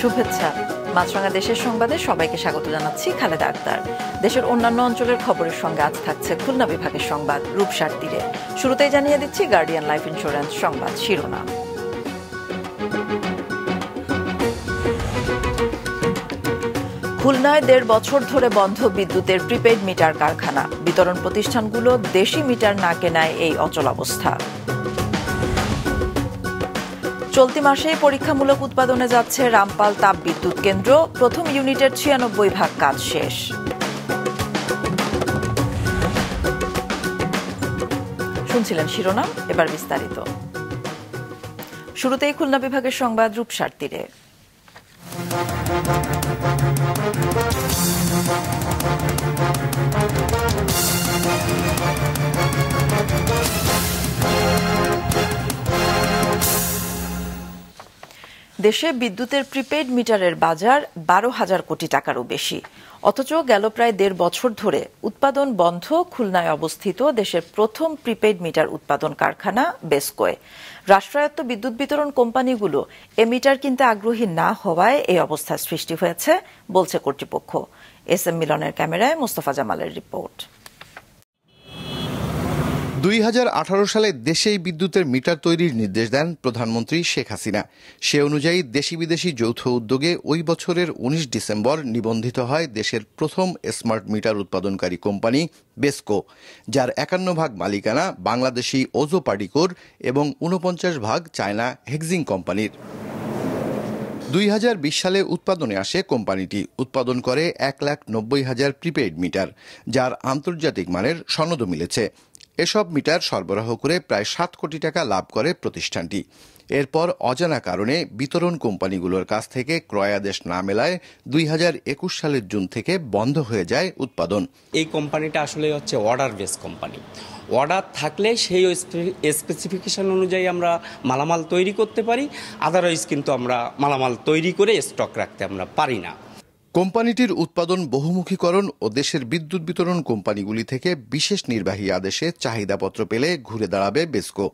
শুভেচ্ছা। মাছরাঙা দেশের সংবাদে সবাইকে স্বাগত জানাচ্ছি খালেদা আক্তার। দেশের অন্যান্য অঞ্চলের খবরের সঙ্গে আজ থাকছে খুলনা বিভাগের সংবাদ, রূপসার তীরে। শুরুতেই জানিয়ে দিচ্ছি গার্ডিয়ান লাইফ ইন্স্যুরেন্স সংবাদ শিরোনাম। খুলনায় দেড় বছর ধরে বন্ধ বিদ্যুতের প্রিপেড মিটার কারখানা। বিতরণ প্রতিষ্ঠানগুলো দেশি মিটার না কেনায় এই অচলাবস্থা চলতি মাসেই পরীক্ষামূলক উৎপাদনে যাচ্ছে রামপাল তাপ বিদ্যুৎ কেন্দ্র। প্রথম ইউনিটের ছিয়ানব্বই ভাগ কাজ শেষ। শুনছিলেন শিরোনাম, এবার বিস্তারিত। শুরুতেই খুলনা বিভাগের সংবাদ রূপসার তীরে। দেশে বিদ্যুতের প্রিপেড মিটারের বাজার বারো হাজার কোটি টাকারও বেশি। অথচ গেল প্রায় দেড় বছর ধরে উৎপাদন বন্ধ, খুলনায় অবস্থিত দেশের প্রথম প্রিপেড মিটার উৎপাদন কারখানা বেসকোয়ে। রাষ্ট্রায়ত্ত বিদ্যুৎ বিতরণ কোম্পানিগুলো এমিটার মিটার কিনতে আগ্রহী না হওয়ায় এই অবস্থার সৃষ্টি হয়েছে, বলছে কর্তৃপক্ষ। এস এম মিলনের ক্যামেরায় মোস্তফা জামালের রিপোর্ট। দুই হাজার আঠারো সালে দেশেই বিদ্যুতের মিটার তৈরির নির্দেশ দেন প্রধানমন্ত্রী শেখ হাসিনা। সে অনুযায়ী দেশি বিদেশি যৌথ উদ্যোগে ওই বছরের ১৯ ডিসেম্বর নিবন্ধিত হয় দেশের প্রথম স্মার্ট মিটার উৎপাদনকারী কোম্পানি বেসকো, যার একান্ন ভাগ মালিকানা বাংলাদেশি ওজো পাডিকোর এবং ঊনপঞ্চাশ ভাগ চায়না হেক্সিং কোম্পানির। দুই হাজার বিশ সালে উৎপাদনে আসে কোম্পানিটি। উৎপাদন করে এক লাখ নব্বই হাজার প্রিপেইড মিটার, যার আন্তর্জাতিক মানের সনদ মিলেছে। এসব মিটার সরবরাহ করে প্রায় সাত কোটি টাকা লাভ করে প্রতিষ্ঠানটি। এরপর অজানা কারণে বিতরণ কোম্পানিগুলোর কাছ থেকে ক্রয়াদেশ না মেলায় দুই একুশ সালের জুন থেকে বন্ধ হয়ে যায় উৎপাদন। এই কোম্পানিটা আসলে হচ্ছে অর্ডার বেস কোম্পানি। অর্ডার থাকলে সেই স্পেসিফিকেশন অনুযায়ী আমরা মালামাল তৈরি করতে পারি আদারওয়াইজ কিন্তু আমরা মালামাল তৈরি করে স্টক রাখতে আমরা পারি না। কোম্পানিটির উৎপাদন বহুমুখীকরণ ও দেশের বিদ্যুৎ বিতরণ কোম্পানিগুলি থেকে বিশেষ নির্বাহী আদেশে চাহিদাপত্র পেলে ঘুরে দাঁড়াবে বেসকো।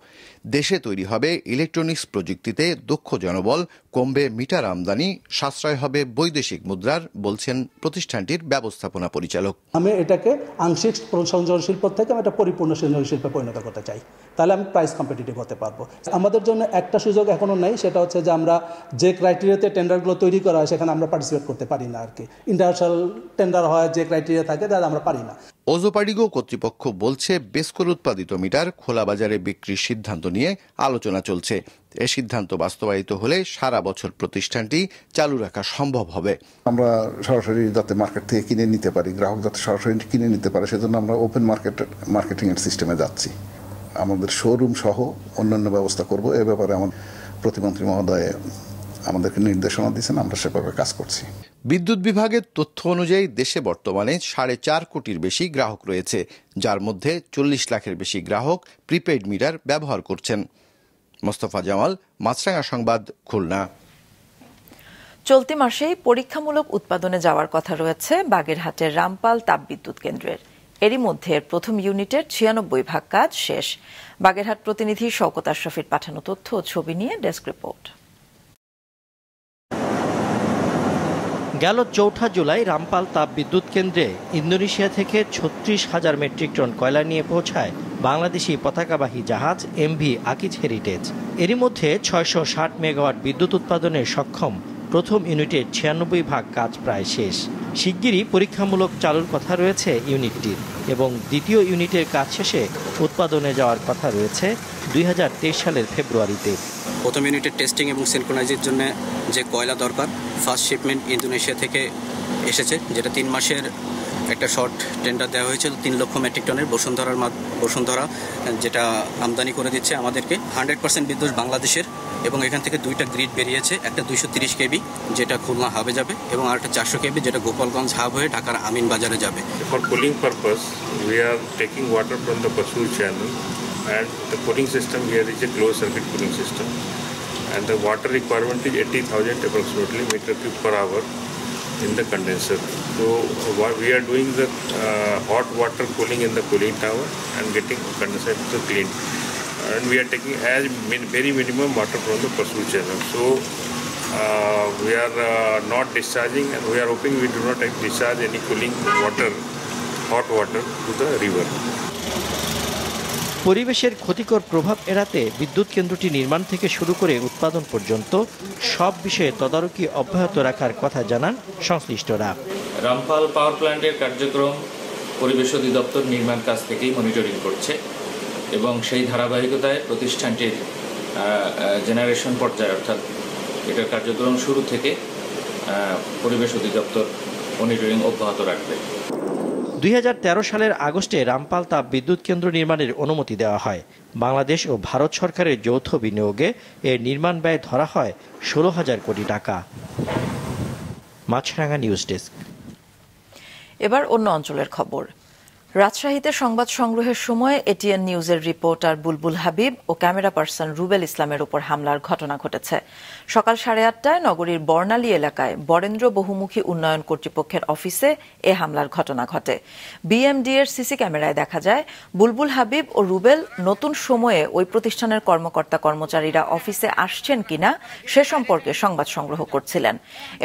দেশে তৈরি হবে ইলেকট্রনিক্স প্রযুক্তিতে দক্ষ জনবল কমবে মিটার আমদানি, সাশ্রয় হবে বৈদেশিক মুদ্রার, বলছেন প্রতিষ্ঠানটির ব্যবস্থাপনা পরিচালক। আমি এটাকে আংশিক সংযোজন শিল্প থেকে আমি একটা পরিপূর্ণ সংযোজন শিল্পে পরিণত করতে চাই। তাহলে আমি প্রাইস কম্পিটিটিভ হতে পারব। আমাদের জন্য একটা সুযোগ এখনও নেই, সেটা হচ্ছে যে আমরা যে ক্রাইটেরিয়াতে টেন্ডারগুলো তৈরি করা হয়, সেখানে আমরা পার্টিসিপেট করতে পারি না আর কি। ইন্টারন্যাশনাল টেন্ডার হয়, যে ক্রাইটেরিয়া থাকে, তাহলে আমরা পারি না। ওজোপাডিগো কর্তৃপক্ষ বলছে বেসকোর উৎপাদিত মিটার খোলা বাজারে বিক্রির সিদ্ধান্ত নিয়ে আলোচনা চলছে। এ সিদ্ধান্ত বাস্তবায়িত হলে সারা বছর প্রতিষ্ঠানটি চালু রাখা সম্ভব হবে। আমরা সরাসরি যাতে মার্কেট থেকে কিনে নিতে পারি, গ্রাহক যাতে সরাসরি কিনে নিতে পারে, সেজন্য আমরা ওপেন মার্কেট, মার্কেটিং এর সিস্টেমে যাচ্ছি। আমাদের শোরুম সহ অন্যান্য ব্যবস্থা করব। এ ব্যাপারে আমার প্রতিমন্ত্রী মহোদয় আমাদেরকে নির্দেশনা দিয়েছেন, আমরা সেভাবে কাজ করছি। বিদ্যুৎ বিভাগের তথ্য অনুযায়ী দেশে বর্তমানে সাড়ে চার কোটির বেশি গ্রাহক রয়েছে, যার মধ্যে চল্লিশ লাখের বেশি গ্রাহক প্রিপেইড মিটার ব্যবহার করছেন। মোস্তফা জামাল, মাছরাঙা সংবাদ, খুলনা। চলতি মাসেই পরীক্ষামূলক উৎপাদনে যাওয়ার কথা রয়েছে বাগেরহাটের রামপাল তাপবিদ্যুৎ কেন্দ্রের। এরই মধ্যে প্রথম ইউনিটের ছিয়ানব্বই ভাগ কাজ শেষ। বাগেরহাট প্রতিনিধি শওকত আশরাফির পাঠানো তথ্য ও ছবি নিয়ে ডেস্ক রিপোর্ট। গেল চৌঠা জুলাই রামপাল তাপ বিদ্যুৎ কেন্দ্রে ইন্দোনেশিয়া থেকে ছত্রিশ হাজার মেট্রিক টন কয়লা নিয়ে পৌঁছায় বাংলাদেশি পতাকাবাহী জাহাজ এমভি আকিজ হেরিটেজ। এরই মধ্যে ছয়শো ষাট মেগাওয়াট বিদ্যুৎ উৎপাদনে সক্ষম প্রথম ইউনিটের ছিয়ানব্বই ভাগ কাজ প্রায় শেষ। শিগগিরই পরীক্ষামূলক চালুর কথা রয়েছে ইউনিটটির এবং দ্বিতীয় ইউনিটের কাজ শেষে উৎপাদনে যাওয়ার কথা রয়েছে দুই হাজার তেইশ সালের ফেব্রুয়ারিতে। প্রথম ইউনিটের টেস্টিং এবং সিনক্রোনাইজের জন্য যে কয়লা দরকার ফার্স্ট শিপমেন্ট ইন্দোনেশিয়া থেকে এসেছে, যেটা তিন মাসের একটা শর্ট টেন্ডার দেওয়া হয়েছিল তিন লক্ষ মেট্রিক টনের বসুন্ধরার বসুন্ধরা যেটা আমদানি করে দিচ্ছে আমাদেরকে। হান্ড্রেড পার্সেন্ট বিদ্যুৎ বাংলাদেশের এবং এখান থেকে দুইটা গ্রিড বেরিয়েছে একটা দুইশো তিরিশ কেবি যেটা খুলনা হাবে যাবে এবং আরেকটা চারশো কেবি যেটা গোপালগঞ্জ হাব হয়ে ঢাকার আমিন বাজারে যাবে। For cooling purpose we are taking water from the Pasur channel and the cooling system here is a closed circuit cooling system. And the water requirement is 80,000 approximately meter cube per hour. In the condenser. So what we are doing the uh, hot water cooling in the cooling tower and getting condenser to clean. And we are taking as min- very minimum water from the pursuit channel. So uh, we are uh, not discharging and we are hoping we do not discharge any cooling water, hot water to the river. পরিবেশের ক্ষতিকর প্রভাব এড়াতে বিদ্যুৎ কেন্দ্রটি নির্মাণ থেকে শুরু করে উৎপাদন পর্যন্ত সব বিষয়ে তদারকি অব্যাহত রাখার কথা জানান সংশ্লিষ্টরা। রামপাল পাওয়ার প্ল্যান্টের কার্যক্রম পরিবেশ অধিদপ্তর নির্মাণ কাজ থেকেই মনিটরিং করছে এবং সেই ধারাবাহিকতায় প্রতিষ্ঠানটির জেনারেশন পর্যায়ে অর্থাৎ এটার কার্যক্রম শুরু থেকে পরিবেশ অধিদপ্তর মনিটরিং অব্যাহত রাখবে। দুই হাজার তেরো সালের আগস্টে রামপাল তাপ বিদ্যুৎ কেন্দ্র নির্মাণের অনুমতি দেওয়া হয়। বাংলাদেশ ও ভারত সরকারের যৌথ বিনিয়োগে এর নির্মাণ ব্যয় ধরা হয় ষোলো হাজার কোটি টাকা। Maasranga news desk. এবার অন্য অঞ্চলের খবর। রাজশাহীতে সংবাদ সংগ্রহের সময় এটিএন নিউজের রিপোর্টার বুলবুল হাবিব ও ক্যামেরা পার্সন রুবেল ইসলামের উপর হামলার ঘটনা ঘটেছে। সকাল সাড়ে আটটায় নগরীর বর্ণালী এলাকায় বরেন্দ্র বহুমুখী উন্নয়ন কর্তৃপক্ষের অফিসে এ হামলার ঘটনা ঘটে। বিএমডি এর সিসি ক্যামেরায় দেখা যায়, বুলবুল হাবিব ও রুবেল নতুন সময়ে ওই প্রতিষ্ঠানের কর্মকর্তা কর্মচারীরা অফিসে আসছেন কিনা সে সম্পর্কে সংবাদ সংগ্রহ করছিলেন।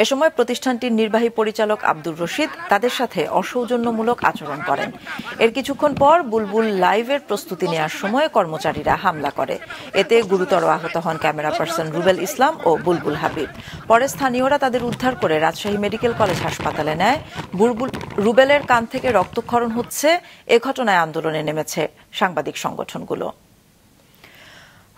এ সময় প্রতিষ্ঠানটির নির্বাহী পরিচালক আব্দুর রশিদ তাদের সাথে অসৌজন্যমূলক আচরণ করেন। এর কিছুক্ষণ পর বুলবুল লাইভের প্রস্তুতি নেওয়ার সময় কর্মচারীরা হামলা করে। এতে গুরুতর আহত হন ক্যামেরা পার্সন রুবেল ইসলাম ও বুলবুল হাবিব। পরে স্থানীয়রা তাদের উদ্ধার করে রাজশাহী মেডিকেল কলেজ হাসপাতালে নেয়। বুলবুল, রুবেলের কান থেকে রক্তক্ষরণ হচ্ছে, এ ঘটনায় আন্দোলনে নেমেছে সাংবাদিক সংগঠনগুলো।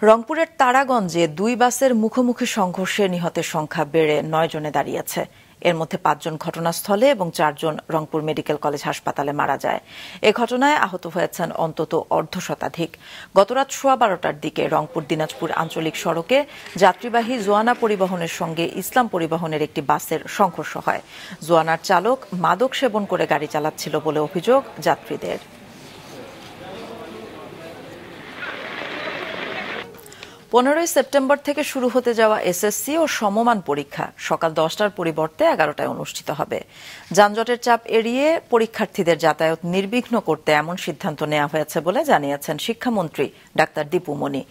রংপুরের তারাগঞ্জে দুই বাসের মুখোমুখি সংঘর্ষে নিহতের সংখ্যা বেড়ে নয় জনে দাঁড়িয়েছে। এর মধ্যে পাঁচজন ঘটনাস্থলে এবং চারজন রংপুর মেডিকেল কলেজ হাসপাতালে মারা যায়। এ ঘটনায় আহত হয়েছেন অন্তত অর্ধ শতাধিক। গতরাত সোয়া বারোটার দিকে রংপুর দিনাজপুর আঞ্চলিক সড়কে যাত্রীবাহী জোয়ানা পরিবহনের সঙ্গে ইসলাম পরিবহনের একটি বাসের সংঘর্ষ হয়। জোয়ানার চালক মাদক সেবন করে গাড়ি চালাচ্ছিল বলে অভিযোগ যাত্রীদের। পনেরোই সেপ্টেম্বর থেকে শুরু হতে যাওয়া এসএসসি ও সমমান পরীক্ষা সকাল দশটার পরিবর্তে এগারোটায় অনুষ্ঠিত হবে। যানজটের চাপ এড়িয়ে পরীক্ষার্থীদের যাতায়াত নির্বিঘ্ন করতে এমন সিদ্ধান্ত নেওয়া হয়েছে বলে জানিয়েছেন শিক্ষামন্ত্রী ডাক্তার দীপু মনি।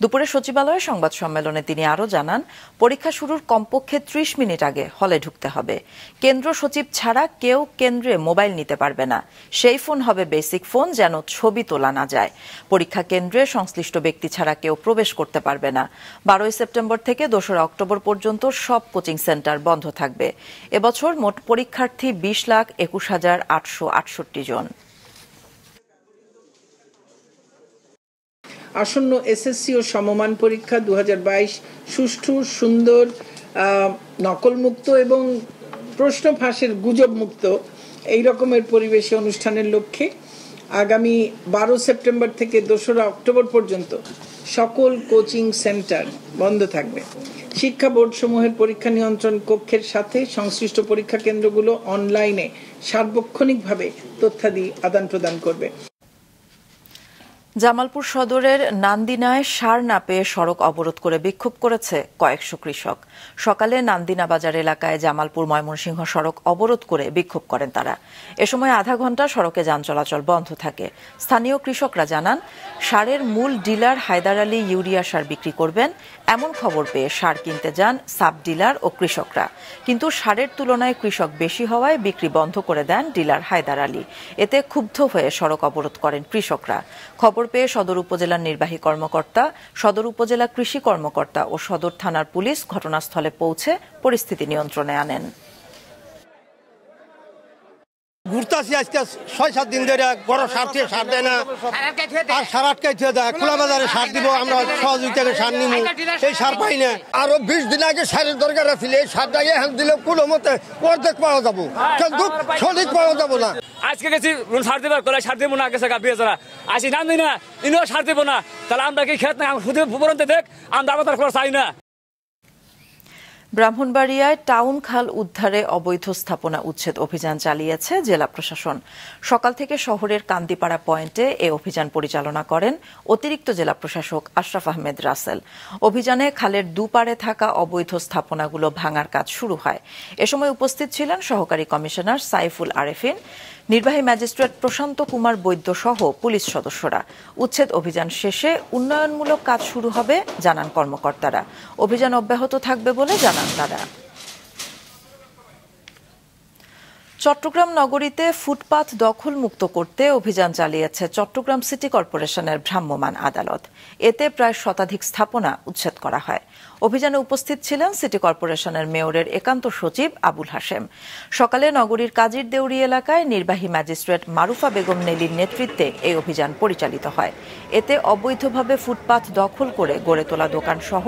দুপুরে সচিবালয়ে সংবাদ সম্মেলনে তিনি আরও জানান, পরীক্ষা শুরুর কমপক্ষে ত্রিশ মিনিট আগে হলে ঢুকতে হবে। কেন্দ্র সচিব ছাড়া কেউ কেন্দ্রে মোবাইল নিতে পারবে না। সেই ফোন হবে বেসিক ফোন যেন ছবি তোলা না যায়। পরীক্ষা কেন্দ্রে সংশ্লিষ্ট ব্যক্তি ছাড়া কেউ প্রবেশ করতে পারবে না। বারোই সেপ্টেম্বর থেকে দোসরা অক্টোবর পর্যন্ত সব কোচিং সেন্টার বন্ধ থাকবে। এবছর মোট পরীক্ষার্থী বিশ লাখ একুশ হাজার আটশো আটষট্টি জন। আসন্ন এসএসসি ও সমমান পরীক্ষা দু হাজার বাইশ সুষ্ঠু, সুন্দর নকলমুক্ত এবং প্রশ্ন ফাঁসের গুজব মুক্ত এই রকমের পরিবেশে অনুষ্ঠানের লক্ষ্যে আগামী বারো সেপ্টেম্বর থেকে দোসরা অক্টোবর পর্যন্ত সকল কোচিং সেন্টার বন্ধ থাকবে। শিক্ষা বোর্ড সমূহের পরীক্ষা নিয়ন্ত্রণ কক্ষের সাথে সংশ্লিষ্ট পরীক্ষা কেন্দ্রগুলো অনলাইনে সার্বক্ষণিকভাবে তথ্যাদি আদান প্রদান করবে। জামালপুর সদরের নান্দিনায় সার না পেয়ে সড়ক অবরোধ করে বিক্ষোভ করেছে কয়েকশো কৃষক। সকালে নান্দিনা বাজার এলাকায় জামালপুর ময়মনসিংহ সড়ক অবরোধ করে বিক্ষোভ করেন তারা। এ সময় আধা ঘণ্টা সড়কে যান চলাচল বন্ধ থাকে। স্থানীয় কৃষকরা জানান, সারের মূল ডিলার হায়দার আলী ইউরিয়া সার বিক্রি করবেন। এমন খবর পেয়ে সার কিনতে যান সাব ডিলার ও কৃষকরা। কিন্তু সারের তুলনায় কৃষক বেশি হওয়ায় বিক্রি বন্ধ করে দেন ডিলার হায়দার আলী। এতে ক্ষুব্ধ হয়ে সড়ক অবরোধ করেন কৃষকরা। খবর পেয়ে সদর উপজেলার নির্বাহী কর্মকর্তা, সদর উপজেলা কৃষি কর্মকর্তা ও সদর থানার পুলিশ ঘটনাস্থলে পৌঁছে পরিস্থিতি নিয়ন্ত্রণে আনেন। ঘুরতাছি আজকে ছয় সাত দিন ধরে বড় সার থেকে সার দেয় না। আর সার আটকাই থেকে দেয়। খোলা বাজারে সার দিব আমরা সহযোগিতাকে সার নিব এই সার পাই না। আরও বিশ দিন আগে সারের দরকার আছিল এই সার সারটা এখন দিলে কোনো মতে অর্ধেক পাওয়া যাব। কিন্তু সঠিক পাওয়া যাব না। আজকে গেছি সার দেবার কলে সার দেবো না গেছে বিয়ে যারা। আসি নাম দিই না ইনিও সার দেবো না। তাহলে আমরা কি খেত না শুধু দেখ আমরা আবার খরচ চাই না। ব্রাহ্মণবাড়িয়ায় টাউন খাল উদ্ধারে অবৈধ স্থাপনা উচ্ছেদ অভিযান চালিয়েছে জেলা প্রশাসন। সকাল থেকে শহরের কান্দিপাড়া পয়েন্টে এ অভিযান পরিচালনা করেন অতিরিক্ত জেলা প্রশাসক আশরাফ আহমেদ রাসেল। অভিযানে খালের দুপারে থাকা অবৈধ স্থাপনাগুলো ভাঙার কাজ শুরু হয়। এ সময় উপস্থিত ছিলেন সহকারী কমিশনার সাইফুল আরেফিন। নির্বাহী ম্যাজিস্ট্রেট প্রশান্ত কুমার বৈদ্য সহ পুলিশ সদস্যরা। উচ্ছেদ অভিযান শেষে উন্নয়নমূলক কাজ শুরু হবে, জানান কর্মকর্তারা। অভিযান অব্যাহত থাকবে বলে জানান তারা। চট্টগ্রাম নগরীতে ফুটপাত দখল মুক্ত করতে অভিযান চালিয়েছে চট্টগ্রাম সিটি কর্পোরেশনের ভ্রাম্যমাণ আদালত। এতে প্রায় শতাধিক স্থাপনা উচ্ছেদ করা হয়। অভিযানে উপস্থিত ছিলেন সিটি কর্পোরেশনের মেয়রের একান্ত সচিব আবুল হাশেম। সকালে নগরীর কাজির দেউরি এলাকায় নির্বাহী ম্যাজিস্ট্রেট মারুফা বেগম নেলির নেতৃত্বে এই অভিযান পরিচালিত হয়। এতে অবৈধভাবে ফুটপাত দখল করে গড়ে তোলা দোকান সহ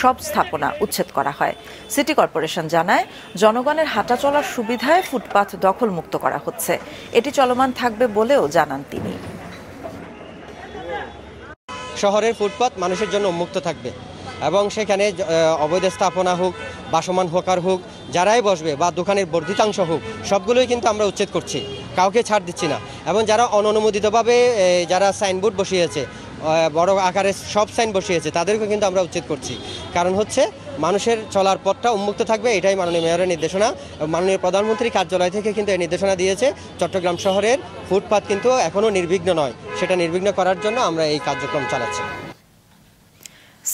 সব স্থাপনা উচ্ছেদ করা হয়। সিটি কর্পোরেশন জানায়, জনগণের হাঁটা চলার সুবিধায় ফুটপাত দখল মুক্ত করা হচ্ছে। এটি চলমান থাকবে বলেও জানান তিনি। শহরের ফুটপাত মানুষের জন্য উন্মুক্ত থাকবে এবং সেখানে অবৈধ স্থাপনা হোক, বাসমান হোকার হোক, যারাই বসবে বা দোকানের বর্ধিতাংশ হোক, সবগুলোই কিন্তু আমরা উচ্ছেদ করছি। কাউকে ছাড় দিচ্ছি না। এবং যারা অননুমোদিতভাবে যারা সাইনবোর্ড বসিয়েছে বড় আকারে সব সাইন বসিয়েছে তাদেরকে কিন্তু আমরা উচ্ছেদ করছি। কারণ হচ্ছে, মানুষের চলার পথটা উন্মুক্ত থাকবে, এটাই মাননীয় মেয়রের নির্দেশনা। মাননীয় প্রধানমন্ত্রী কার্যালয় থেকে কিন্তু এই নির্দেশনা দিয়েছে, চট্টগ্রাম শহরের ফুটপাত কিন্তু এখনও নির্বিঘ্ন নয়, সেটা নির্বিঘ্ন করার জন্য আমরা এই কার্যক্রম চালাচ্ছি।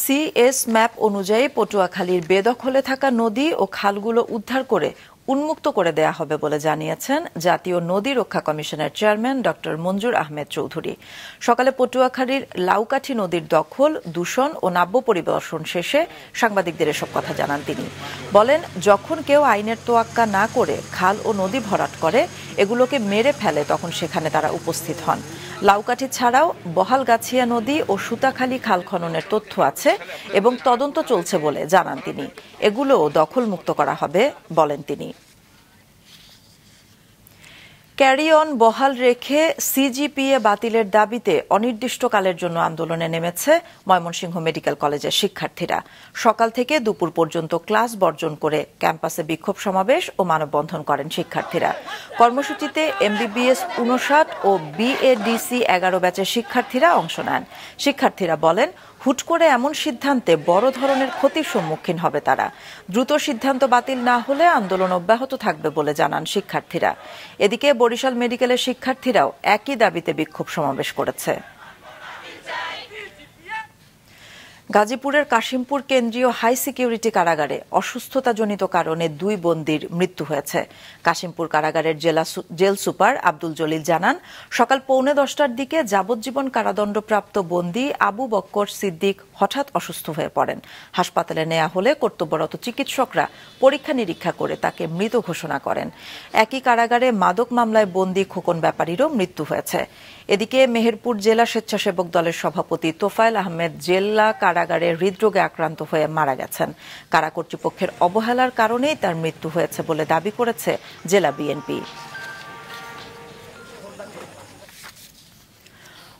সিএস ম্যাপ অনুযায়ী পটুয়াখালীর বেদখলে থাকা নদী ও খালগুলো উদ্ধার করে উন্মুক্ত করে দেয়া হবে বলে জানিয়েছেন জাতীয় নদী রক্ষা কমিশনের চেয়ারম্যান ড. মঞ্জুর আহমেদ চৌধুরী। সকালে পটুয়াখালীর লাউকাঠি নদীর দখল, দূষণ ও নাব্য পরিদর্শন শেষে সাংবাদিকদের এসব কথা জানান তিনি। বলেন, যখন কেউ আইনের তোয়াক্কা না করে খাল ও নদী ভরাট করে, এগুলোকে মেরে ফেলে, তখন সেখানে তারা উপস্থিত হন। লাউকাঠি ছাড়াও বহালগাছিয়া নদী ও সুতাখালী খাল খননের তথ্য আছে এবং তদন্ত চলছে বলে জানান তিনি। এগুলোও দখলমুক্ত করা হবে, বলেন তিনি। ক্যারি অন বহাল রেখে সিজিপিএ বাতিলের দাবিতে অনির্দিষ্টকালের জন্য আন্দোলনে নেমেছে ময়মনসিংহ মেডিকেল কলেজের শিক্ষার্থীরা। সকাল থেকে দুপুর পর্যন্ত ক্লাস বর্জন করে ক্যাম্পাসে বিক্ষোভ সমাবেশ ও মানববন্ধন করেন শিক্ষার্থীরা। কর্মসূচিতে এমবিবিএস উনষাট ও বিএডিসি এগারো ব্যাচের শিক্ষার্থীরা অংশ নেন। শিক্ষার্থীরা বলেন হুট করে এমন সিদ্ধান্তে বড় ধরনের ক্ষতির সম্মুখীন হবে তারা। দ্রুত সিদ্ধান্ত বাতিল না হলে আন্দোলন অব্যাহত থাকবে বলে জানান শিক্ষার্থীরা। এদিকে বরিশাল মেডিকেলের শিক্ষার্থীরাও একই দাবিতে বিক্ষোভ সমাবেশ করেছে। গাজীপুরের কাশিমপুর কেন্দ্রীয় হাই সিকিউরিটি কারাগারে অসুস্থতাজনিত কারণে দুই বন্দির মৃত্যু হয়েছে। কাশিমপুর কারাগারের জেলা জেল সুপার আব্দুল জলিল জানান, সকাল পৌনে দশটার দিকে যাবজ্জীবন কারাদণ্ডপ্রাপ্ত বন্দী আবু বক্কর সিদ্দিক হঠাৎ অসুস্থ হয়ে পড়েন। হাসপাতালে নেওয়া হলে কর্তব্যরত চিকিৎসকরা পরীক্ষা নিরীক্ষা করে তাকে মৃত ঘোষণা করেন। একই কারাগারে মাদক মামলায় বন্দী খোকন ব্যাপারীরও মৃত্যু হয়েছে। এদিকে মেহেরপুর জেলা স্বেচ্ছাসেবক দলের সভাপতি তোফায়েল আহমেদ জেলা কারাগারে হৃদরোগে আক্রান্ত হয়ে মারা গেছেন। কারা কর্তৃপক্ষের অবহেলার কারণেই তার মৃত্যু হয়েছে বলে দাবি করেছে জেলা বিএনপি।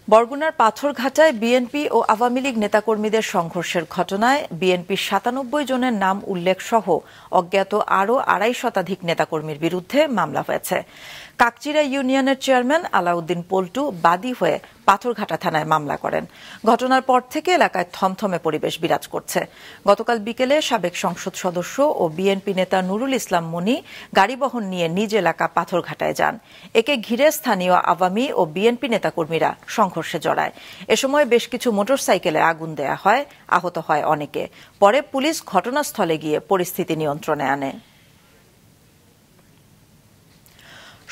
বরগুনার পাথরঘাটায় বিএনপি ও আওয়ামী লীগ নেতাকর্মীদের সংঘর্ষের ঘটনায় বিএনপির সাতানব্বই জনের নাম উল্লেখ সহ অজ্ঞাত আরও আড়াই শতাধিক নেতাকর্মীর বিরুদ্ধে মামলা হয়েছে। কাকচিরা ইউনিয়নের চেয়ারম্যান আলাউদ্দিন পল্টু বাদী হয়ে পাথরঘাটা থানায় মামলা করেন। ঘটনার পর থেকে এলাকায় থমথমে পরিবেশ বিরাজ করছে। গতকাল বিকেলে সাবেক সংসদ সদস্য ও বিএনপি নেতা নুরুল ইসলাম মনি গাড়িবহন নিয়ে নিজ এলাকা পাথরঘাটায় যান। একে ঘিরে স্থানীয় আওয়ামী ও বিএনপি নেতাকর্মীরা সংঘর্ষে জড়ায়। এ সময় বেশ কিছু মোটরসাইকেলে আগুন দেয়া হয়, আহত হয় অনেকে। পরে পুলিশ ঘটনাস্থলে গিয়ে পরিস্থিতি নিয়ন্ত্রণে আনে।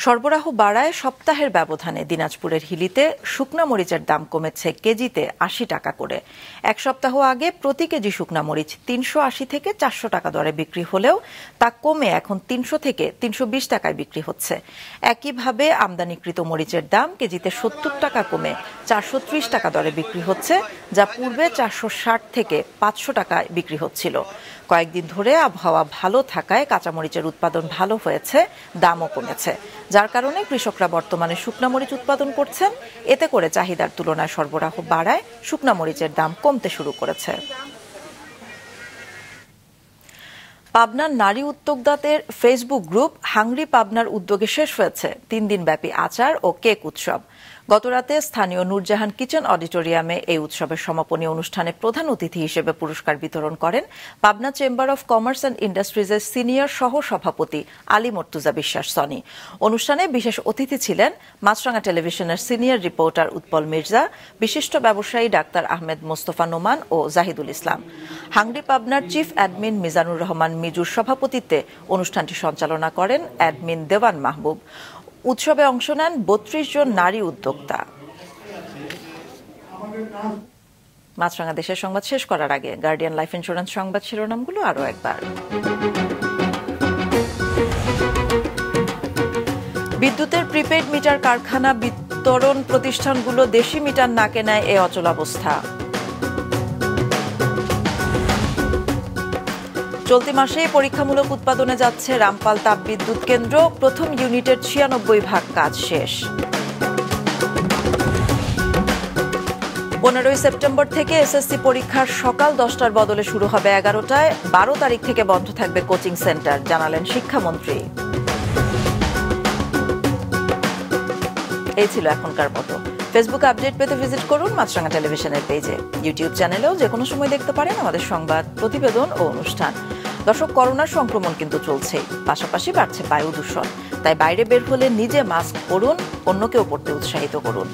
সরবরাহ বাড়ায় সপ্তাহের ব্যবধানে দিনাজপুরের হিলিতে শুকনা মরিচের দাম কমেছে কেজিতে আশি টাকা করে। এক সপ্তাহ আগে প্রতি কেজি শুকনা মরিচ তিনশো আশি থেকে চারশো টাকা দরে বিক্রি হলেও তা কমে এখন তিনশো থেকে তিনশো বিশ টাকায় বিক্রি হচ্ছে। একইভাবে আমদানিকৃত মরিচের দাম কেজিতে সত্তর টাকা কমে চারশো ত্রিশ টাকা দরে বিক্রি হচ্ছে, যা পূর্বে চারশো ষাট থেকে পাঁচশো টাকায় বিক্রি হচ্ছিল। কয়েকদিন ধরে আবহাওয়া ভালো থাকায় কাঁচামরিচের উৎপাদন ভালো হয়েছে, দামও কমেছে। যার কারণে কৃষকরা বর্তমানে শুকনা মরিচ উৎপাদন করছেন। এতে করে চাহিদার তুলনায় সরবরাহ বাড়ায়, শুকনা মরিচের দাম কমতে শুরু করেছে। পাবনার নারী উদ্যোক্তাদের ফেসবুক গ্রুপ হাংরি পাবনার উদ্যোগে শেষ হয়েছে। তিন দিন ব্যাপী আচার ও কেক উৎসব। গতরাতে স্থানীয় নূরজাহান কিচেন অডিটোরিয়ামে এই উৎসবের সমাপনী অনুষ্ঠানে প্রধান অতিথি হিসেবে পুরস্কার বিতরণ করেন Pabna chamber of commerce and ইন্ডাস্ট্রিজের senior সহ সভাপতি আলী মর্তুজা বিশ্বাস সনি। অনুষ্ঠানে বিশেষ অতিথি ছিলেন মাছরাঙ্গা টেলিভিশনের সিনিয়র রিপোর্টার উৎপল মির্জা, বিশিষ্ট ব্যবসায়ী ডাক্তার আহমেদ মোস্তফা নোমান ও জাহিদুল ইসলাম। হাংরি পাবনার চিফ অ্যাডমিন মিজানুর রহমান মিজুর সভাপতিত্বে অনুষ্ঠানটি সঞ্চালনা করেন অ্যাডমিন দেওয়ান মাহবুব। উৎসবে অংশ নেন বত্রিশ জন নারী উদ্যোক্তা। মাছরাঙা দেশের সংবাদ শেষ করার আগে গার্ডিয়ান লাইফ ইন্স্যুরেন্স সংবাদ শিরোনামগুলো আরও একবার। বিদ্যুতের প্রিপেড মিটার কারখানা বিতরণ প্রতিষ্ঠানগুলো দেশি মিটার না কেনায় এ অচলাবস্থা চলতি মাসে পরীক্ষামূলক উৎপাদনে যাচ্ছে রামপাল তাপবিদ্যুৎ কেন্দ্র। প্রথম ইউনিটের ছিয়ানব্বই ভাগ কাজ শেষ। পনেরোই সেপ্টেম্বর থেকে এসএসসি পরীক্ষার সকাল দশটার বদলে শুরু হবে এগারোটায়। বারো তারিখ থেকে বন্ধ থাকবে কোচিং সেন্টার, জানালেন শিক্ষামন্ত্রী। এই ছিল এখনকার মতো। ফেসবুক আপডেট পেতে ভিজিট করুন মাছরাঙ্গা টেলিভিশনের পেজে ইউটিউব চ্যানেলেও যে কোনো সময় দেখতে পারেন আমাদের সংবাদ, প্রতিবেদন ও অনুষ্ঠান। দর্শক করোনার সংক্রমণ কিন্তু চলছে, পাশাপাশি বাড়ছে বায়ু দূষণ। তাই বাইরে বের হলে নিজে মাস্ক পরুন, অন্যকেও পড়তে উৎসাহিত করুন।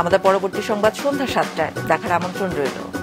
আমাদের পরবর্তী সংবাদ সন্ধ্যা সাতটায়। দেখার আমন্ত্রণ রইল।